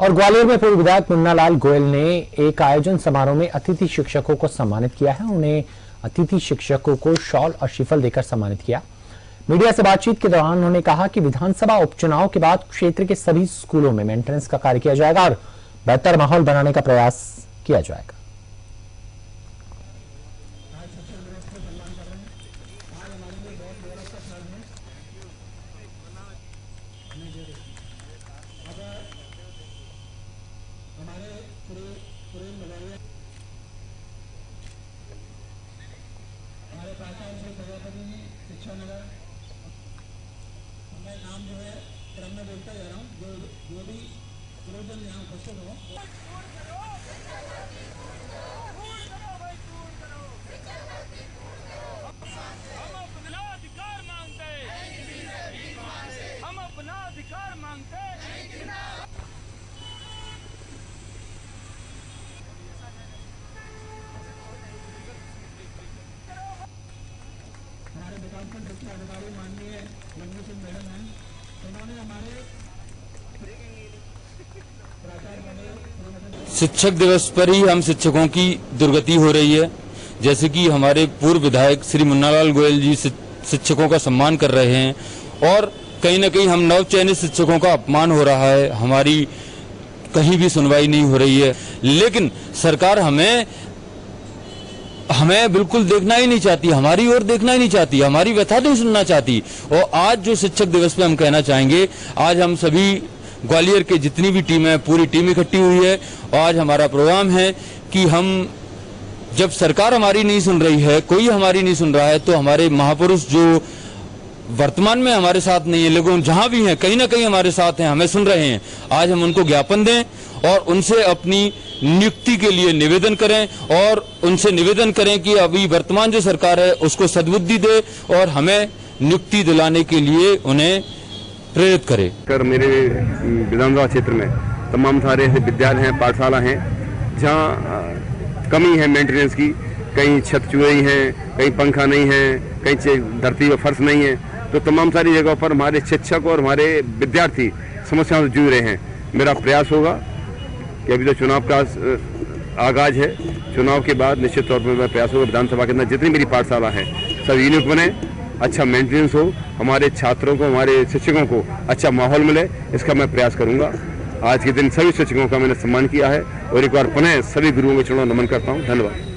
और ग्वालियर में पूर्व विधायक मुन्नालाल गोयल ने एक आयोजन समारोह में अतिथि शिक्षकों को सम्मानित किया है। उन्हें अतिथि शिक्षकों को शॉल और शिफल देकर सम्मानित किया। मीडिया से बातचीत के दौरान उन्होंने कहा कि विधानसभा उपचुनाव के बाद क्षेत्र के सभी स्कूलों में मेंटेनेंस का कार्य किया जाएगा और बेहतर माहौल बनाने का प्रयास किया जाएगा। हमारे पास से प्रजापति जी। शिक्षा नगर मैं नाम जो है, क्रम में बोलता जा रहा हूँ। जो जो भी प्रोजन यहाँ उपस्थित हो। अधिकारी माननीय लंबी सिंह मैडम हैं उन्होंने हमारे शिक्षक दिवस पर ही हम शिक्षकों की दुर्गति हो रही है। जैसे कि हमारे पूर्व विधायक श्री मुन्नालाल गोयल जी शिक्षकों का सम्मान कर रहे हैं और कहीं ना कहीं हम नव चयनित शिक्षकों का अपमान हो रहा है। हमारी कहीं भी सुनवाई नहीं हो रही है। लेकिन सरकार हमें हमें बिल्कुल देखना ही नहीं चाहती, हमारी ओर देखना ही नहीं चाहती, हमारी व्यथा नहीं सुनना चाहती। और आज जो शिक्षक दिवस पे हम कहना चाहेंगे, आज हम सभी ग्वालियर के जितनी भी टीम है, पूरी टीम इकट्ठी हुई है और आज हमारा प्रोग्राम है कि हम, जब सरकार हमारी नहीं सुन रही है, कोई हमारी नहीं सुन रहा है तो हमारे महापुरुष जो वर्तमान में हमारे साथ नहीं है, लेकिन जहाँ भी हैं, कहीं ना कहीं हमारे साथ हैं, हमें सुन रहे हैं। आज हम उनको ज्ञापन दें और उनसे अपनी नियुक्ति के लिए निवेदन करें और उनसे निवेदन करें कि अभी वर्तमान जो सरकार है, उसको सदबुद्धि दे और हमें नियुक्ति दिलाने के लिए उन्हें प्रेरित करे। कर मेरे विधानसभा क्षेत्र में तमाम सारे ऐसे विद्यालय हैं, पाठशाला हैं, जहाँ कमी है मेंटेनेंस की। कहीं छत चुई है कहीं पंखा नहीं है, कहीं धरती पर फर्श नहीं है। तो तमाम सारी जगहों पर हमारे शिक्षक और हमारे विद्यार्थी समस्याओं से जूझ रहे हैं। मेरा प्रयास होगा कि अभी तो चुनाव का आगाज़ है। चुनाव के बाद निश्चित तौर पर मैं प्रयास होगा विधानसभा के अंदर जितनी मेरी पाठशाला है, सब यूनिट बने अच्छा मेंटेनेंस हो, हमारे छात्रों को, हमारे शिक्षकों को अच्छा माहौल मिले, इसका मैं प्रयास करूँगा। आज के दिन सभी शिक्षकों का मैंने सम्मान किया है और एक बार पुनः सभी गुरुओं के चुनाव नमन करता हूँ। धन्यवाद।